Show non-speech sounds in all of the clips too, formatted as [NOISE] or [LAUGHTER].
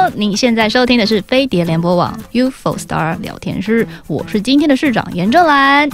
Hello，您现在收听的是飞碟联播网 UFO Star 聊天室，我是今天的市长严正兰。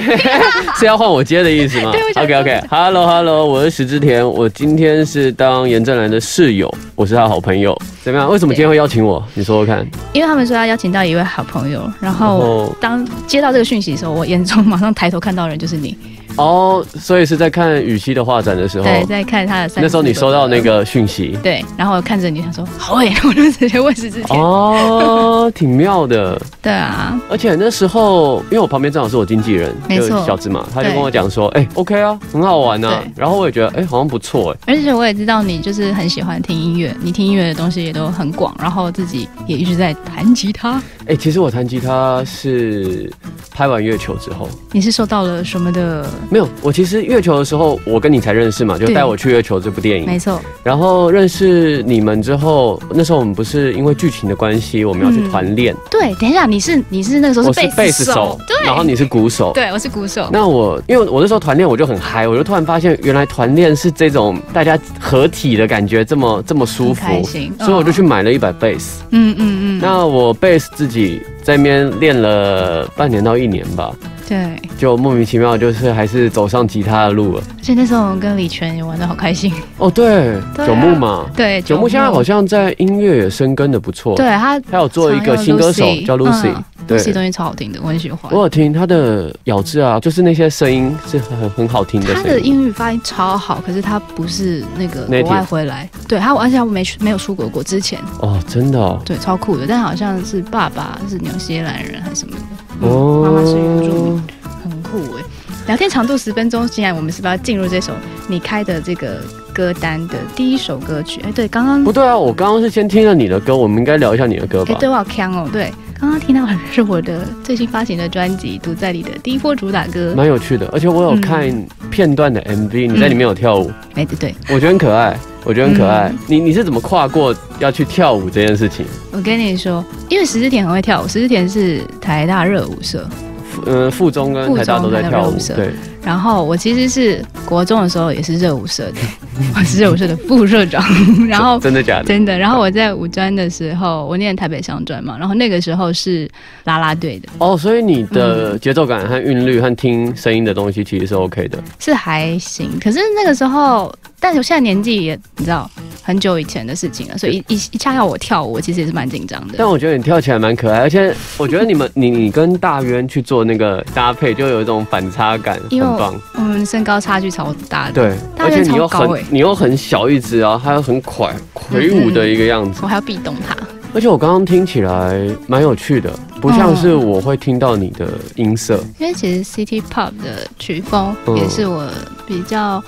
[LAUGHS] 是要换我接的意思吗 [LAUGHS] 对我想？OK OK，Hello Hello，我是石之田，我今天是当严正兰的室友，我是他的好朋友，怎么样？为什么今天会邀请我？你说说看。因为他们说要邀请到一位好朋友，然后哦当接到这个讯息的时候，我眼中马上抬头看到的人就是你。哦，所以是在看雨熙的画展的时候，对，在看他的三。那时候你收到那。个讯息。对，然后我看着你，想说好诶，[LAUGHS] 我就直接问是之前。哦，挺妙的，对啊，而且那时候，因为我旁边正好是我经纪人，没错就是小芝麻，他就跟我讲说，哎、o k 啊，很好玩啊。然后我也觉得，哎、好像不错，哎，而且我也知道你就是很喜欢听音乐，你听音乐的东西也都很广，然后自己也一直在弹吉他。哎，其实我弹吉他是拍完月球之后，你是受到了什么的？没有，我其实月球的时候，我跟你才认识嘛，就带我去月球这部电影。没错，然后认识你们之后，那时候我们不是因为剧情的关系，我们要去团练。对，等一下，你是你是那个时候我是是贝斯手，对，然后你是鼓手。对，我是鼓手。那我因为我那时候团练我就很嗨，我就突然发现原来团练是这种大家合体的感觉，这么这么舒服很开心，所以我就去买了一把贝斯。嗯嗯嗯，那我贝斯自己在那边练了半年到一年吧，对，就莫名其妙就是还是走上吉他的路了。所以那时候我们跟李泉也玩的好开心。哦，对，九木嘛，对，九木现在好像在音乐也深耕的不错。对他他有做一个新歌手叫 Lucy，对 Lucy 东西超好听的，我很喜欢。我有听他的咬字啊，就是那些声音是很很好听的他的。英语发音超好，可是他不是那个国外回来，对他，而且他没没有出国过之前，哦，真的哦。对，超酷的。但好像是爸爸是纽西兰人还是什么的，嗯哦妈妈是原住民，很酷哎。聊天长度十分钟，现在我们是不是要进入这首你开的这个歌单的第一首歌曲？哎，对，刚刚不对啊，我刚刚是先听了你的歌，我们应该聊一下你的歌吧哎，？对我好强哦，对，刚刚听到的是我的最新发行的专辑《独在》里的第一波主打歌。蛮有趣的，而且我有看片段的 MV，你在里面有跳舞，哎，对。对，我觉得很可爱，我觉得很可爱。嗯。你你是怎么跨过要去跳舞这件事情？我跟你说，因为石之田很会跳舞，石之田是台大热舞社，附嗯，附中跟台大都在跳舞对，然后我其实是国中的时候也是热舞社的，[LAUGHS] 我是热舞社的副社长，[LAUGHS] 然后。真的假的？真的，然后我在五专的时候，我念台北商专嘛，然后那个时候是啦啦队的，哦，所以你的节奏感和韵律和听声音的东西其实是 OK 的。是还行。可是那个时候，但是我现在年纪也你知道很久以前的事情了，所以一一一下要我跳舞，我其实也是蛮紧张的。但我觉得你跳起来蛮可爱，而且我觉得你们你你跟大渊去做那个搭配，就有一种反差感，很棒。我们身高差距超大的，对，而且你又超高欸很你又很小一只啊，还有很快魁梧的一个样子我。还要壁咚它。而且我刚刚听起来蛮有趣的，不像是我会听到你的音色。因为其实 City Pop 的曲风嗯也是我比较，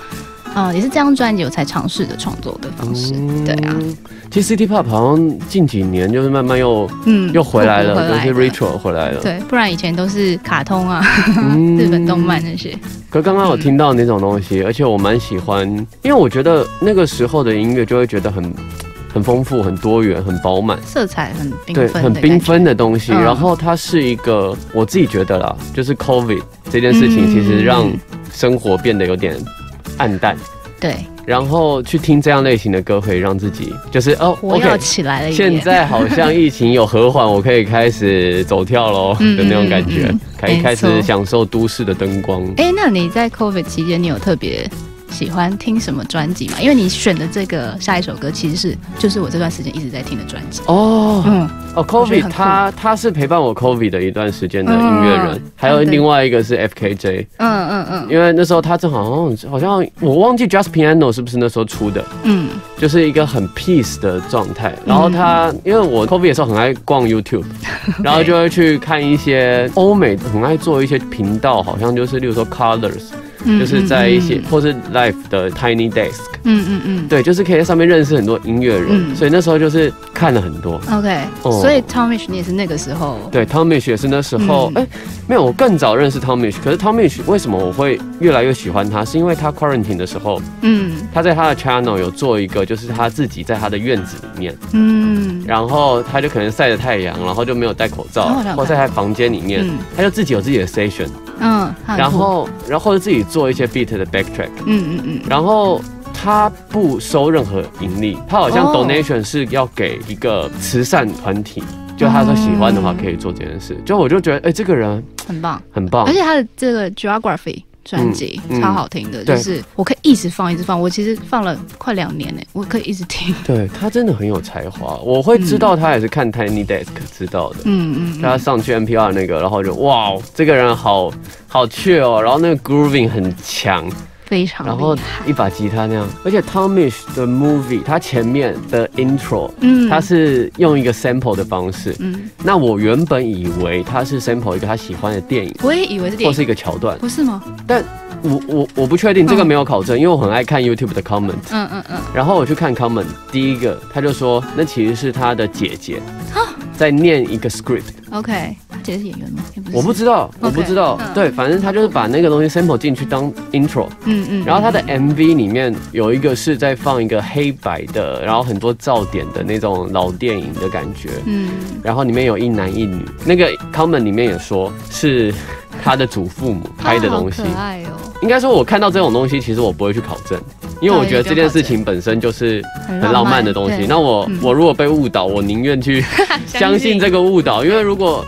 呃，也是这张专辑我才尝试的创作的方式。对啊，嗯，其实 City Pop 好像近几年就是慢慢又嗯又回来了，就是 retro 回来了。对，不然以前都是卡通啊、嗯日本动漫那些。可刚刚有听到那种东西，而且我蛮喜欢，因为我觉得那个时候的音乐就会觉得很很丰富、很多元、很饱满。色彩很缤对，纷，很缤纷。的东西，嗯然后它是一个我自己觉得啦，就是 COVID 这件事情，嗯其实让生活变得有点暗淡，对，然后去听这样类型的歌，可以让自己就是哦我要起来了。现在好像疫情有和缓，我可以开始走跳喽 [LAUGHS] 嗯的那种感觉可以开始享受都市的灯光。哎，那你在 COVID 期间，你有特别喜欢听什么专辑吗？因为你选的这个下一首歌，其实是就是我这段时间一直在听的专辑。哦。嗯，哦酷。他他是陪伴我 COVID 的一段时间的音乐人嗯，还有另外一个是 FKJ，嗯嗯嗯。因为那时候他正好好像好像我忘记 Just Piano 是不是那时候出的，嗯，就是一个很 peace 的状态。然后他因为我 COVID 的时候很爱逛 YouTube，[LAUGHS] 然后就会去看一些欧美很爱做一些频道，好像就是例如说 Colors，嗯就是在一些嗯或是 Live 的 Tiny Desk，嗯嗯嗯。对，就是可以在上面认识很多音乐人，嗯。所以那时候就是看了很多。，OK，哦。所以 Tomish 你也是那个时候，对，Tomish 也是那时候，嗯。哎、没有，我更早认识 Tomish，可是 Tomish 为什么我会越来越喜欢他？是因为他 quarantine 的时候，嗯。他在他的 channel 有做一个，就是他自己在他的院子里面，嗯。然后他就可能晒着太阳，然后就没有戴口罩或在他房间里面，嗯。他就自己有自己的 station，嗯，然后然后自己做一些 beat 的 backtrack，嗯嗯嗯，然后他不收任何盈利，他好像哦。donation 是要给一个慈善团体，就他说喜欢的话可以做这件事。就我就觉得，哎、这个人很棒，很棒。而，且他的这个 Geography 专辑嗯嗯超好听的，对就是我可以一直放一直放，我其实放了快两年呢，我可以一直听。[LAUGHS] 对他真的很有才华。我会知道他也是看 Tiny Desk 知道的。嗯嗯他上去 NPR 那个，然后就哇，这个人好好倔哦，然后那个 grooving 很强，非常然后。一把吉他那样，而且 Tomish 的 movie 它前面的 intro，嗯。它是用一个 sample 的方式，嗯，那我原本以为他是 sample 一个他喜欢的电影我也以为是电影，或是一个桥段，不是吗？但我我我不确定这个没有考证，因为我很爱看 YouTube 的 comment，嗯嗯嗯，然后我去看 comment，第一个他就说那其实是他的姐姐啊？在念一个 script，我不知道，我不知道。嗯，对，反正他就是把那个东西 sample 进去当 intro，嗯嗯，然后他的 MV 里面有一个是在放一个黑白的，然后很多噪点的那种老电影的感觉，嗯。然后里面有一男一女，那个 comment 里面也说是他的祖父母拍的东西。啊好。可爱哦，应该说，我看到这种东西，其实我不会去考证，因为我觉得这件事情本身就是很很浪漫的东西。那我、嗯。我如果被误导，我宁愿去 [LAUGHS] 相信这个误导，因为如果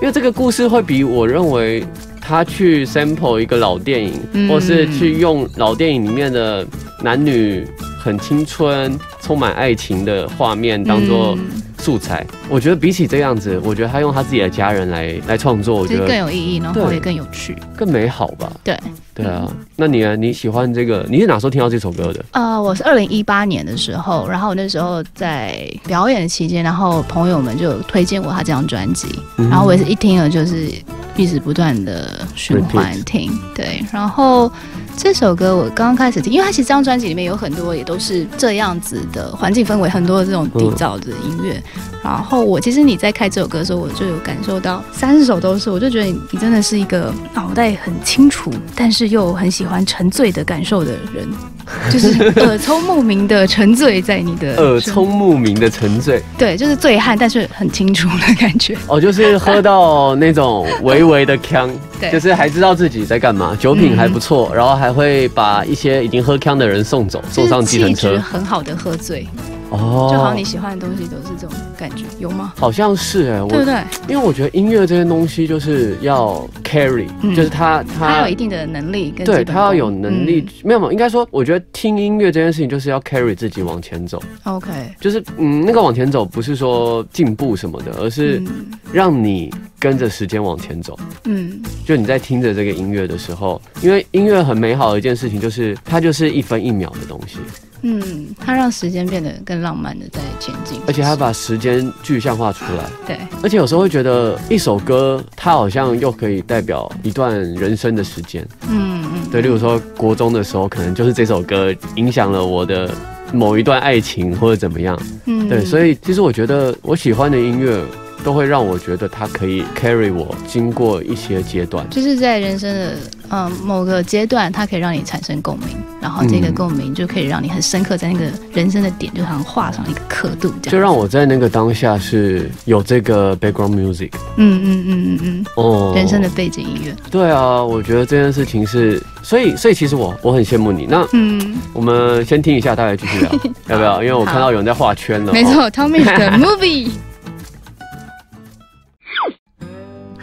因为这个故事会比我认为他去 sample 一个老电影，嗯。或是去用老电影里面的男女很青春、充满爱情的画面当做嗯素材，我觉得比起这样子，我觉得他用他自己的家人来来创作，我觉得更有意义，然后对也更有趣。更美好吧。对，对啊，那你呢？你喜欢这个？你是哪时候听到这首歌的？呃，我是二零一八年的时候，然后我那时候在表演期间，然后朋友们就推荐我他这张专辑，嗯然后我也是一听了就是一直不断的循环听，对，然后这首歌我刚刚开始听，因为它其实这张专辑里面有很多也都是这样子的环境氛围，很多这种底噪的音乐。然后我其实你在开这首歌的时候，我就有感受到三首都是，我就觉得你你真的是一个脑袋很清楚，但是又很喜欢沉醉的感受的人，[LAUGHS] 就是耳聪目明的沉醉在你的耳聪目明的沉醉。对，就是醉汉，但是很清楚的感觉。[LAUGHS] 哦，就是喝到那种微微的呛，[LAUGHS] 对。就是还知道自己在干嘛，酒品还不错，然后还会把一些已经喝呛的人送走，送上计程车。很好的喝醉，哦。就好像你喜欢的东西都是这种感觉，有吗？好像是哎，我对不对？因为我觉得音乐这些东西就是要 carry，嗯。就是他他他有一定的能力跟对他要有能力。嗯，没有没有，应该说，我觉得听音乐这件事情就是要 carry 自己往前走，OK，就是嗯，那个往前走不是说进步什么的，而是嗯。让你跟着时间往前走。嗯。就你在听着这个音乐的时候，因为音乐很美好的一件事情，就是它就是一分一秒的东西，嗯，它让时间变得更浪漫的在前进，而且它把时间具象化出来。对而且有时候会觉得一首歌，它好像又可以代表一段人生的时间。嗯嗯对，例如说国中的时候，可能就是这首歌影响了我的某一段爱情或者怎么样。嗯对，所以以其实我觉得我喜欢的音乐。都会让我觉得它可以 carry 我经过一些阶段。就是在人生的嗯某个阶段，它可以让你产生共鸣，然后这个嗯共鸣就可以让你很深刻在那个人生的点，就好像画上一个刻度这样。就让我在那个当下是有这个 background music 嗯嗯嗯嗯嗯，哦，人生的背景音乐。对啊，我觉得这件事情是，所以所以其实我我很羡慕你。那嗯，我们先听一下，大家继续聊，[LAUGHS] 要不要？因为我看到有人在画圈了。哦，没错，Tommy 的 [LAUGHS] Movie。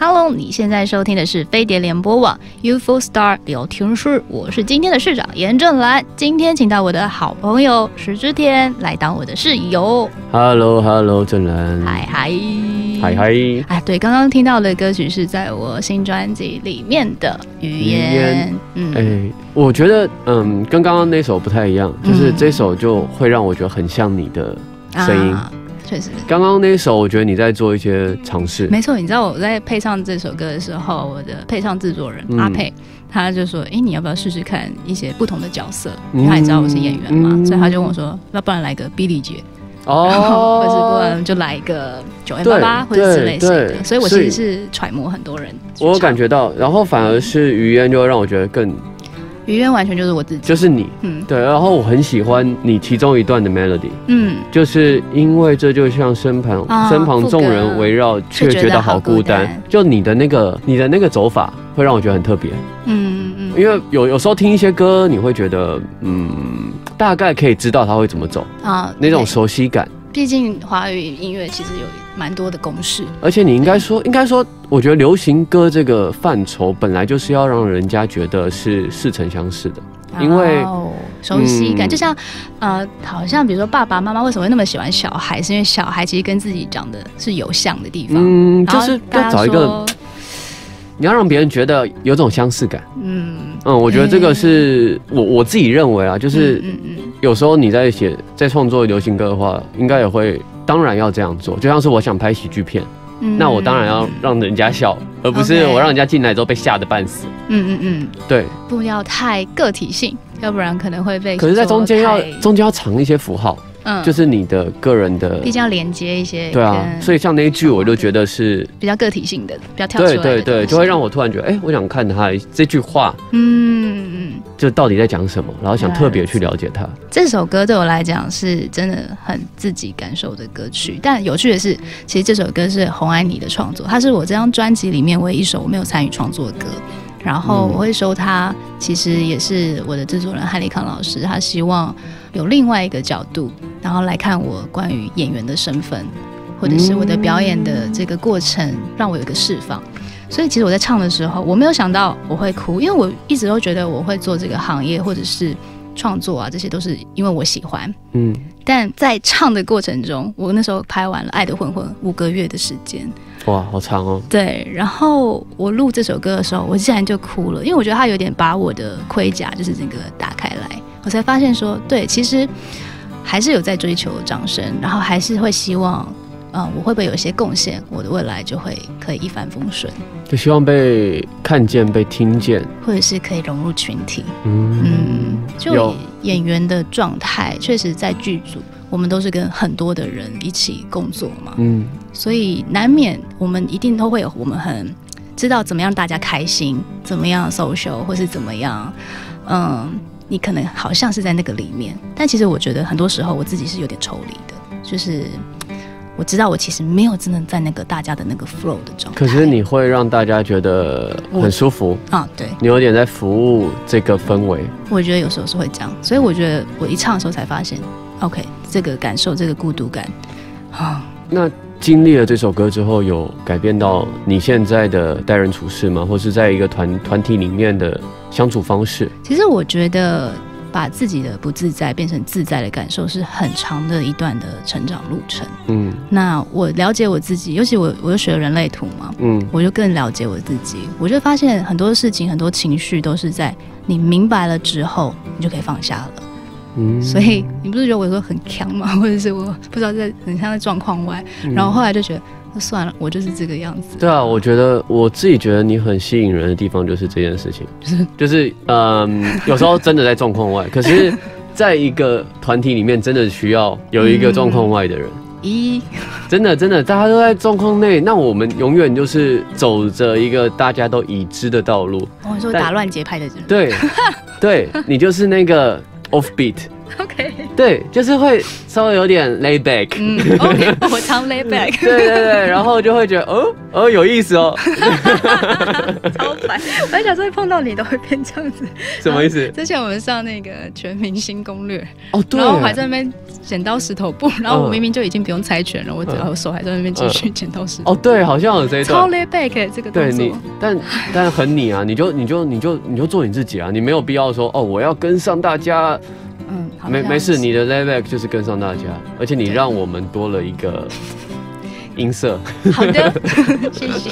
Hello，你现在收听的是飞碟联播网 UFO Star 聊天室，我是今天的市长严正兰。今天请到我的好朋友石之天来当我的室友。Hello Hello，正兰，嗨嗨嗨嗨，哎，对，刚刚听到的歌曲是在我新专辑里面的语语言言。嗯，哎，我觉得嗯，跟刚刚那首不太一样，就是嗯这首就会让我觉得很像你的声音。啊确实。刚刚那首，我觉得你在做一些尝试。没错，你知道我在配唱这首歌的时候，我的配唱制作人、嗯阿佩，他就说：“诶，你要不要试试看一些不同的角色？因为他也知道我是演员嘛，嗯所以他就跟我说：那不然来个比利姐，然后或者是不哦，然就来一个九 M 八八或者之类型的。所以我其实是揣摩很多人。我有感觉到，然后反而是语言就会让我觉得更语言完全就是我自己。就是你。嗯对，然后我很喜欢你其中一段的 melody，嗯，就是因为这就像身旁、啊身旁众人围绕，却觉得好孤单。却觉得好孤单就你的那个你的那个走法，会让我觉得很特别。嗯嗯因为有有时候听一些歌，你会觉得，嗯，大概可以知道他会怎么走啊，那种熟悉感。毕竟华语音乐其实有蛮多的公式，而且你应该说，应该说，我觉得流行歌这个范畴本来就是要让人家觉得是似曾相识的，因为熟悉感，就像呃，好像比如说爸爸妈妈为什么会那么喜欢小孩，是因为小孩其实跟自己长得是有像的地方，嗯，就是要找一个。你要让别人觉得有种相似感，嗯。嗯，我觉得这个是我我自己认为啊，就是嗯嗯，有时候你在写在创作流行歌的话，应该也会当然要这样做，就像是我想拍喜剧片，那我当然要让人家笑，而不是我让人家进来之后被吓得半死，嗯嗯嗯，对，不要太个体性，要不然可能会被。可是，在中间要中间要藏一些符号。嗯，就是你的个人的，比较连接一些。对啊，所以像那一句，我就觉得是比较个体性的，比较跳出来。对对对，就会让我突然觉得，哎，我想看他这句话，嗯嗯，就到底在讲什么，然后想特别去了解他。这首歌对我来讲是真的很自己感受的歌曲，但有趣的是，其实这首歌是洪安妮的创作，它是我这张专辑里面唯一一首我没有参与创作的歌。然后我会收它，其实也是我的制作人汉利康老师，他希望有另外一个角度，然后来看我关于演员的身份，或者是我的表演的这个过程，让我有一个释放。所以其实我在唱的时候，我没有想到我会哭，因为我一直都觉得我会做这个行业，或者是创作啊，这些都是因为我喜欢。嗯，但在唱的过程中，我那时候拍完了《爱的混混》五个月的时间。哇，好长哦！对，然后我录这首歌的时候，我竟然就哭了，因为我觉得他有点把我的盔甲就是整个打我才发现说，对，其实还是有在追求掌声，然后还是会希望，嗯，我会不会有一些贡献，我的未来就会可以一帆风顺，就希望被看见、被听见，或者是可以融入群体。嗯，就演员的状态，确实在剧组。我们都是跟很多的人一起工作嘛，嗯，所以难免我们一定都会有我们很知道怎么样大家开心，怎么样 social 或是怎么样，嗯，你可能好像是在那个里面，但其实我觉得很多时候我自己是有点抽离的，就是我知道我其实没有真的在那个大家的那个 flow 的状态。可是你会让大家觉得很舒服啊，对，你有点在服务这个氛围。我觉得有时候是会这样，所以我觉得我一唱的时候才发现。OK，这个感受，这个孤独感，啊，那经历了这首歌之后，有改变到你现在的待人处事吗？或是在一个团团体里面的相处方式？其实我觉得，把自己的不自在变成自在的感受，是很长的一段的成长路程。嗯，那我了解我自己，尤其我我又学了人类图嘛，嗯，我就更了解我自己。我就发现很多事情，很多情绪都是在你明白了之后，你就可以放下了。所以你不是觉得我有时候很强吗？[LAUGHS] 或者是我不知道在很像在状况外，然后后来就觉得那算了，我就是这个样子。对啊，我觉得我自己觉得你很吸引人的地方就是这件事情，[LAUGHS] 就是就是嗯，有时候真的在状况外，[LAUGHS] 可是在一个团体里面，真的需要有一个状况外的人。咦，真的真的，大家都在状况内，那我们永远就是走着一个大家都已知的道路。我说打乱节拍的人。对，对你就是那个。offbeat. Offbeat，OK，对，就是会稍微有点 lay back，嗯，OK，[LAUGHS] 我常 lay back，对对对，然后就会觉得哦哦有意思哦，[LAUGHS] 超烦，我还想说碰到你都会变这样子，什么意思？之前我们上那个全明星攻略，哦对，然后我还在那边剪刀石头布，然后我明明就已经不用猜拳了，我只要手还在那边继续剪刀石头，哦对，好像有这一段，超 lay back 这个对你，但但很你啊，你就你就你就你就做你自己啊，你没有必要说哦我要跟上大家。嗯，没没事，你的 layback 就是跟上大家，而且你让我们多了一个 [LAUGHS] 音色。好的，[LAUGHS] 谢谢。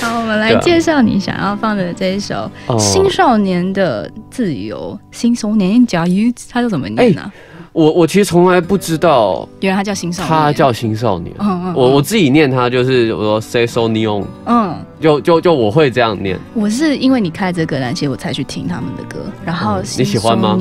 好，我们来介绍你想要放的这一首《青少年的自由》。新少年加油，它叫怎么念呢？我我其实从来不知道，原来他叫新少年，他叫新少年。嗯嗯，我我自己念他就是我说 say so neon，嗯，就就就我会这样念。我是因为你开这个单其实我才去听他们的歌，然后你喜欢吗？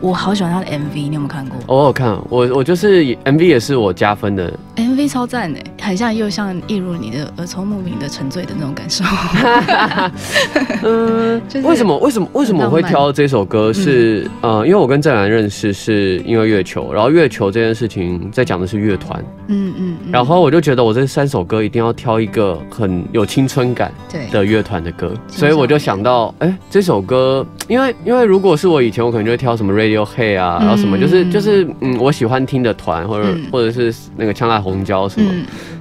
我好喜欢他的 MV，你有没有看过？我有看，我我就是 MV 也是我加分的，MV 超赞哎，很像又像一如你的耳聪目明的沉醉的那种感受。[LAUGHS] [LAUGHS] 嗯，为什么为什么为什么我会挑这首歌？是呃，因为我跟郑兰认识是因为月球，然后月球这件事情在讲的是乐团，嗯嗯，然后我就觉得我这三首歌一定要挑一个很有青春感的乐团的歌，所以我就想到，哎，这首歌，因为因为如果是我以前，我可能就会挑什么 Radiohead 啊，然后什么就是就是嗯，我喜欢听的团或者或者是那个枪辣红椒什么。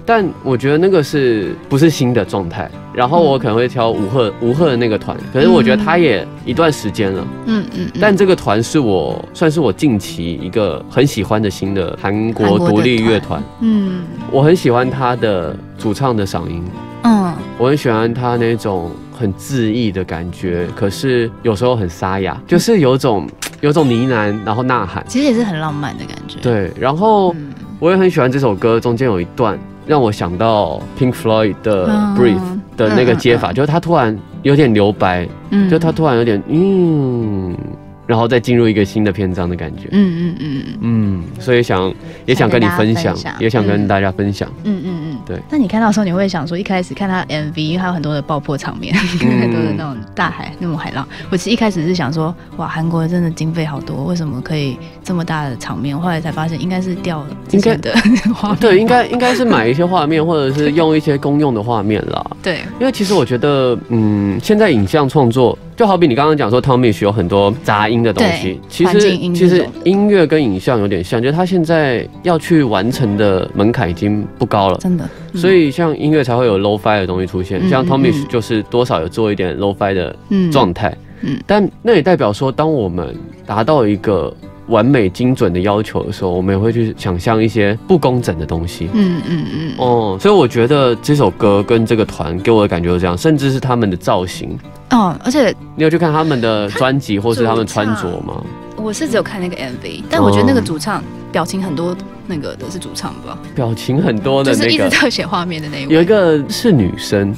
但我觉得那个是不是新的状态？然后我可能会挑吴赫吴赫的那个团，可是我觉得他也一段时间了，嗯。嗯。但这个团是我算是我近期一个很喜欢的新的韩国独立乐团，嗯，我很喜欢他的主唱的嗓音，嗯，我很喜欢他那种很恣意的感觉，可是有时候很沙哑，就是有种有种呢喃，然后呐喊，其实也是很浪漫的感觉。对，然后我也很喜欢这首歌，中间有一段。让我想到 Pink Floyd 的 Breathe 的那个接法，就是他突然有点留白，就他突然有点嗯。然后再进入一个新的篇章的感觉。嗯嗯嗯嗯，所以想也想跟你分享，也想跟大家分享。嗯嗯嗯，对。那你看到时候你会想说，一开始看他 MV，因为他有很多的爆破场面，[LAUGHS] 很多的那种大海那种海浪。我其实一开始是想说，哇，韩国真的经费好多，为什么可以这么大的场面？后来才发现应该是掉之前的画面。对，应该应该是买一些画面，或者是用一些公用的画面啦。[LAUGHS] 对，因为其实我觉得，嗯，现在影像创作。就好比你刚刚讲说，Tommy 有很多杂音的东西，其实其实音乐跟影像有点像，就是他现在要去完成的门槛已经不高了，真的。所以像音乐才会有 low-fi 的东西出现，像 Tommy 就是多少有做一点 low-fi 的状态，嗯，但那也代表说，当我们达到一个。完美精准的要求的时候，我们也会去想象一些不工整的东西。嗯嗯嗯。哦，所以我觉得这首歌跟这个团给我的感觉是这样，甚至是他们的造型。哦，而且你有去看他们的专辑或是他们穿着吗？我是只有看那个 MV，但我觉得那个主唱表情很多，那个的是主唱吧？表情很多的那个，就是一直特写画面的那位。有一个是女生，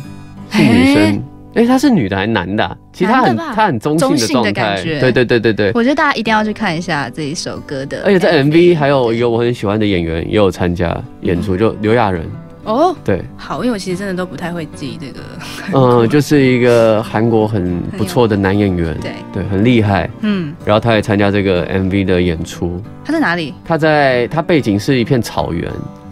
是女生。哎，她是女的还是男的？其实她很她很中性的感觉。对对对对对。我觉得大家一定要去看一下这一首歌的。而且在 MV 还有一个我很喜欢的演员也有参加演出，就刘亚仁。哦，对，好，因为我其实真的都不太会记这个。嗯，[LAUGHS] 就是一个韩国很不错的男演员。对对，很厉害。嗯，然后他也参加这个 MV 的演出。他在哪里？他在他背景是一片草原。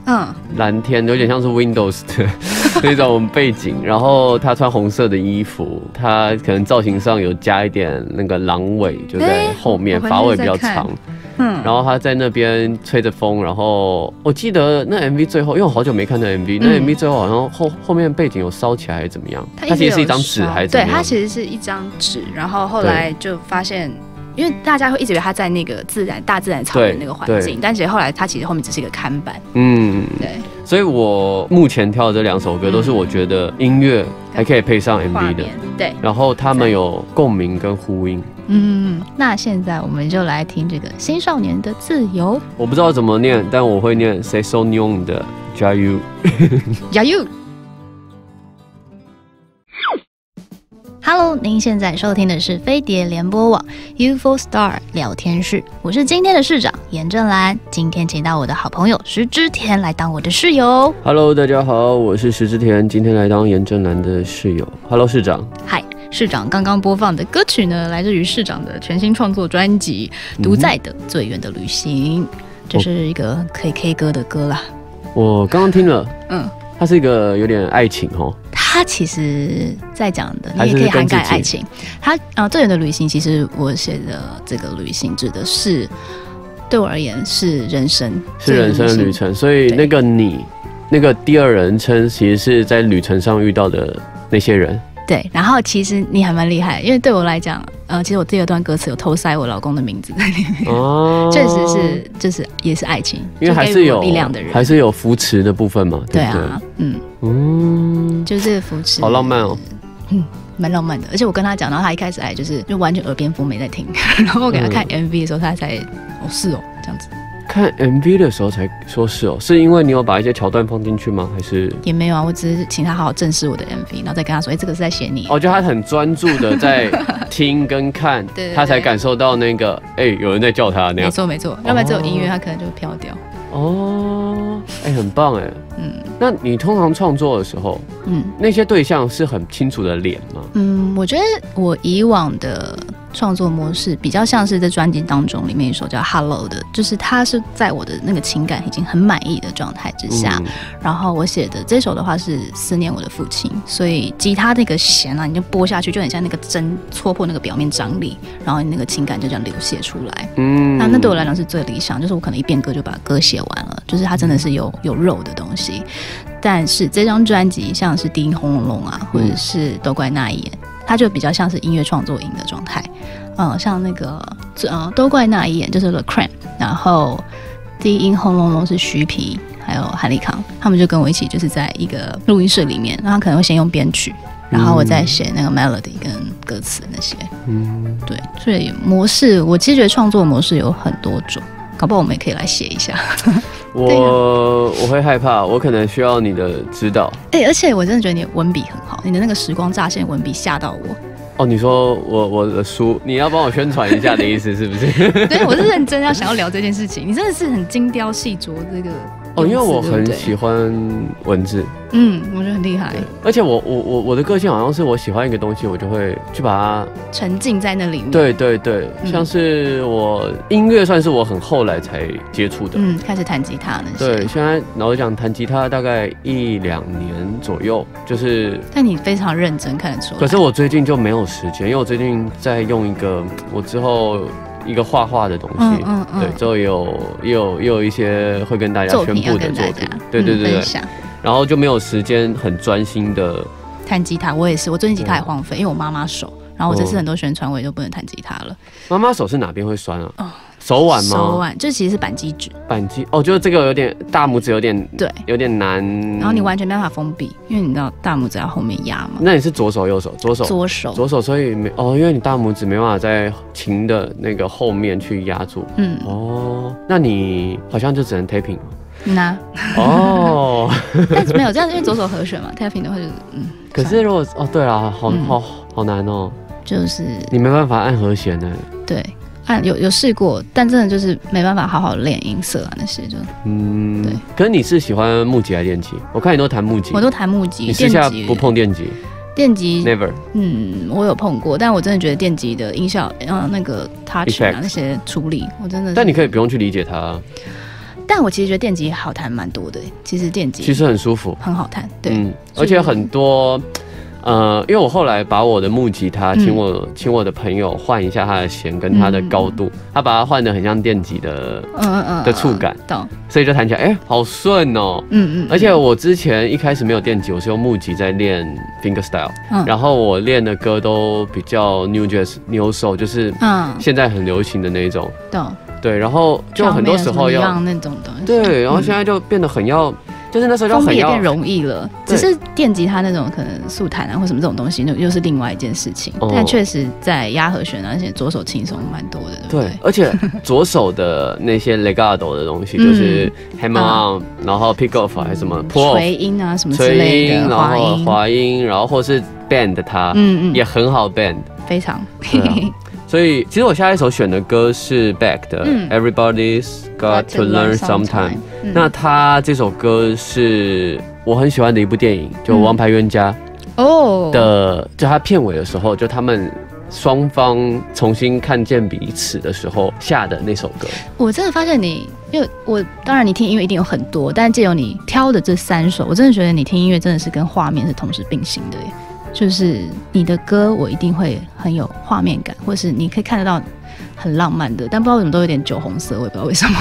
嗯，蓝天有点像是 Windows 的 [LAUGHS] 那种背景，然后他穿红色的衣服，他可能造型上有加一点那个狼尾，就在后面，发尾比较长。嗯，然后他在那边吹着风，然后我记得那 MV 最后，因为我好久没看那 MV，那 MV 最后好像后后面背景有烧起来还是怎么样？它其实是一张纸还是？对，它其实是一张纸，然后后来就发现。因为大家会一直以为他在那个自然、大自然草原那个环境，但其实后来他其实后面只是一个看板。嗯，对。所以我目前挑的这两首歌都是我觉得音乐还可以配上 MV 的，对。然后他们有共鸣跟呼应。嗯，那现在我们就来听这个新少年的自由。我不知道怎么念，但我会念 Say So Young 的 J U J U。Hello，您现在收听的是飞碟联播网 UFO Star 聊天室，我是今天的市长严正兰。今天请到我的好朋友石之田来当我的室友。Hello，大家好，我是石之田，今天来当严正兰的室友。Hello，市长。嗨，市长刚刚播放的歌曲呢，来自于市长的全新创作专辑《独在的最远的旅行》，这是一个可以 K 歌的歌啦。我刚刚听了，嗯，它是一个有点爱情哦。他其实在讲的，你也可以涵盖爱情。他啊，最远的旅行，其实我写的这个旅行指的是，对我而言是人生，是人生的旅程。所以那个你，那个第二人称，其实是在旅程上遇到的那些人。对，然后其实你还蛮厉害，因为对我来讲，呃，其实我第二段歌词有偷塞我老公的名字在里面，哦，[LAUGHS] 确实是，就是也是爱情，因为还是有力量的人，还是有扶持的部分嘛，对啊，嗯。嗯，就是扶持，好浪漫哦，嗯，蛮浪漫的，而且我跟他讲，然后他一开始哎，就是就完全耳边风没在听，[LAUGHS] 然后我给他看 MV 的时候，他才哦是哦这样子。看 MV 的时候才说是哦，是因为你有把一些桥段放进去吗？还是也没有啊？我只是请他好好正视我的 MV，然后再跟他说，哎，这个是在写你。哦，就他很专注的在 [LAUGHS] 听跟看，他才感受到那个，哎，有人在叫他那样。没错没错，要不然这种音乐他可能就会飘掉。哦，哎，很棒哎，嗯，那你通常创作的时候，嗯，那些对象是很清楚的脸吗？嗯，我觉得我以往的。创作模式比较像是在专辑当中里面一首叫《Hello》的，就是他是在我的那个情感已经很满意的状态之下，然后我写的这首的话是思念我的父亲，所以吉他那个弦啊，你就拨下去就很像那个针戳破那个表面张力，然后你那个情感就这样流泻出来。嗯，那那对我来讲是最理想，就是我可能一遍歌就把歌写完了，就是它真的是有有肉的东西。但是这张专辑像是《低音轰隆隆》啊，或者是《都怪那一眼》。它就比较像是音乐创作营的状态，嗯，像那个，呃，都怪那一眼就是 The Cram，然后低音轰隆隆是徐皮，还有韩立康，他们就跟我一起就是在一个录音室里面，那他可能会先用编曲，然后我再写那个 melody 跟歌词那些，嗯，对，所以模式我其实觉得创作模式有很多种，搞不好我们也可以来写一下。[LAUGHS] 我我会害怕，我可能需要你的指导。哎，而且我真的觉得你文笔很好，你的那个时光乍现文笔吓到我。哦，你说我我的书，你要帮我宣传一下的意思是不是？[LAUGHS] 对，我是认真要想要聊这件事情。你真的是很精雕细琢这个。哦，因为我很喜欢文字，嗯，我觉得很厉害。而且我我我我的个性好像是我喜欢一个东西，我就会去把它沉浸在那里面。对对对，像是我音乐算是我很后来才接触的，嗯，开始弹吉他那些。对，现在老实讲，弹吉他大概一两年左右，就是。但你非常认真，看得出来。可是我最近就没有时间，因为我最近在用一个，我之后。一个画画的东西，嗯对，之后有也有也有一些会跟大家宣布的作品，对对对对，然后就没有时间很专心的弹吉他。我也是，我最近吉他也荒废，因为我妈妈手，然后我这次很多宣传我也就不能弹吉他了。妈妈手是哪边会酸啊？手腕吗？手腕，这其实是扳机指。扳机哦，就是这个有点大拇指有点对，有点难。然后你完全没办法封闭，因为你知道大拇指要后面压嘛。那你是左手右手？左手。左手。左手，所以没哦，因为你大拇指没办法在琴的那个后面去压住。嗯。哦，那你好像就只能 tapping。那。哦。[LAUGHS] 但是没有这样，因为左手和弦嘛，tapping 的话就是嗯。可是如果哦，对啊，好好好难哦。就是你没办法按和弦呢。对。有有试过，但真的就是没办法好好练音色啊，那些就嗯，对。可是你是喜欢木吉还是电吉？我看你都弹木吉，我都弹木吉。你私下不碰电吉？电吉 never。嗯，我有碰过，但我真的觉得电吉的音效，嗯，那个 touch 啊那些处理，我真的。但你可以不用去理解它。但我其实觉得电吉好弹蛮多的，其实电吉其实很舒服，很好弹，对，嗯，而且很多。呃，因为我后来把我的木吉他请我请我的朋友换一下他的弦跟他的高度，他把它换的很像电吉的，嗯嗯嗯的触感，懂，所以就弹起来，哎，好顺哦，嗯嗯，而且我之前一开始没有电吉，我是用木吉在练 finger style，然后我练的歌都比较 new jazz new soul，就是嗯。现在很流行的那种，懂，对，然后就很多时候要那种东西，对，然后现在就变得很要。就是那时候就很也变容易了，只是电吉他那种可能速弹啊或什么这种东西，那又是另外一件事情。但确实在压和弦啊，而且左手轻松蛮多的，对对？而且 [LAUGHS] 左手的那些 legato 的东西，就是 hammer on，然后 pick off 还是什么锤音啊什么之类的，然后滑音，然后或是 bend 它，嗯嗯，也很好 bend，非常。[LAUGHS] 所以其实我下一首选的歌是 Back 的 Everybody's Got to Learn Sometime。那他这首歌是我很喜欢的一部电影，就《王牌冤家》哦的，就他片尾的时候，就他们双方重新看见彼此的时候下的那首歌。我真的发现你，因为我当然你听音乐一定有很多，但借由你挑的这三首，我真的觉得你听音乐真的是跟画面是同时并行的耶。就是你的歌，我一定会很有画面感，或是你可以看得到很浪漫的，但不知道为什么都有点酒红色，我也不知道为什么。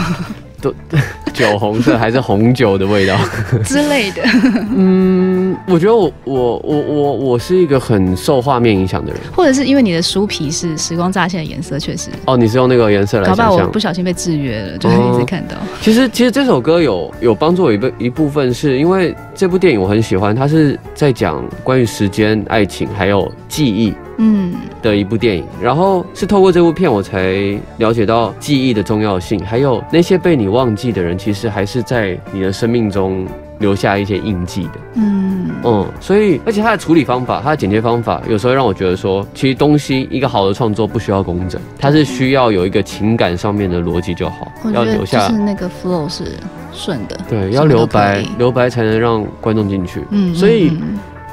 都 [LAUGHS] 酒红色还是红酒的味道 [LAUGHS] 之类的。[LAUGHS] 嗯，我觉得我我我我我是一个很受画面影响的人，或者是因为你的书皮是时光乍现的颜色，确实。哦，你是用那个颜色来想象。我不小心被制约了，就是一直看到。其实其实这首歌有有帮助我一部一部分，是因为这部电影我很喜欢，它是在讲关于时间、爱情还有记忆。嗯，的一部电影，然后是透过这部片，我才了解到记忆的重要性，还有那些被你忘记的人，其实还是在你的生命中留下一些印记的。嗯嗯，所以而且它的处理方法，它的剪接方法，有时候让我觉得说，其实东西一个好的创作不需要工整，它是需要有一个情感上面的逻辑就好，要留下就是那个 flow 是顺的。对，要留白，留白才能让观众进去。嗯，所以。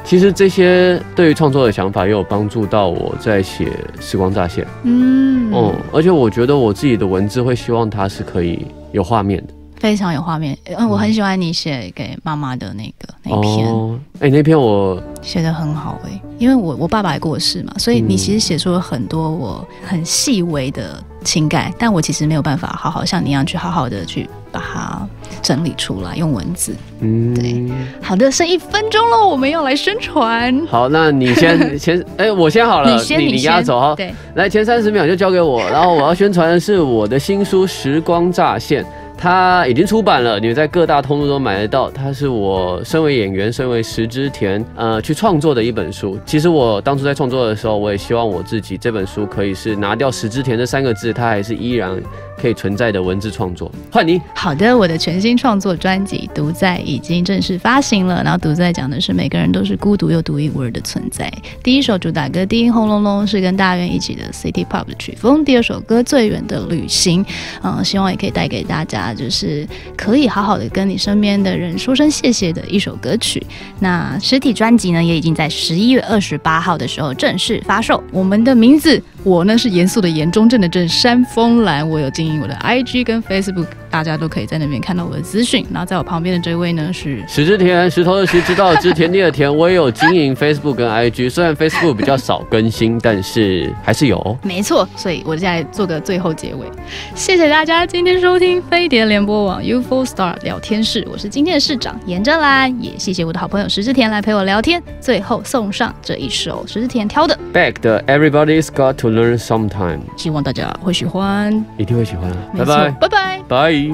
其实这些对于创作的想法也有帮助到我在写《时光乍现》。嗯，哦，而且我觉得我自己的文字会希望它是可以有画面的，非常有画面。嗯，我很喜欢你写给妈妈的那个那篇。哦，哎，那篇我写的很好哎，因为我我爸爸也过世嘛，所以你其实写出了很多我很细微的情感，但我其实没有办法好好像你一样去好好的去把它。整理出来用文字，嗯，对，好的，剩一分钟了，我们要来宣传。好，那你先前，哎，我先好了，[LAUGHS] 你先，你压走哈。对，来前三十秒就交给我，然后我要宣传的是我的新书《时光乍现》。它已经出版了，你们在各大通路都买得到。它是我身为演员、身为石之田，呃，去创作的一本书。其实我当初在创作的时候，我也希望我自己这本书可以是拿掉石之田这三个字，它还是依然可以存在的文字创作。换你。好的，我的全新创作专辑《独在》已经正式发行了。然后《独在》讲的是每个人都是孤独又独一无二的存在。第一首主打歌《低音轰隆隆》是跟大院一起的 City Pop 的曲风。第二首歌《最远的旅行》，嗯，希望也可以带给大家。就是可以好好的跟你身边的人说声谢谢的一首歌曲。那实体专辑呢，也已经在十一月二十八号的时候正式发售。我们的名字，我呢是严肃的严，中正的正，山峰蓝。我有经营我的 IG 跟 Facebook。大家都可以在那边看到我的资讯。然后在我旁边的这位呢是石之田，石头的石，知道之，田地的田。我也有经营 Facebook 跟 IG，虽然 Facebook 比较少更新，但是还是有。没错，所以我现在做个最后结尾。谢谢大家今天收听飞碟联播网 UFO Star 聊天室，我是今天的市长严正兰，也谢谢我的好朋友石之田来陪我聊天。最后送上这一首石之田挑的 Back 的 Everybody's Got to Learn Sometime，希望大家会喜欢，一定会喜欢。拜拜，拜拜，拜。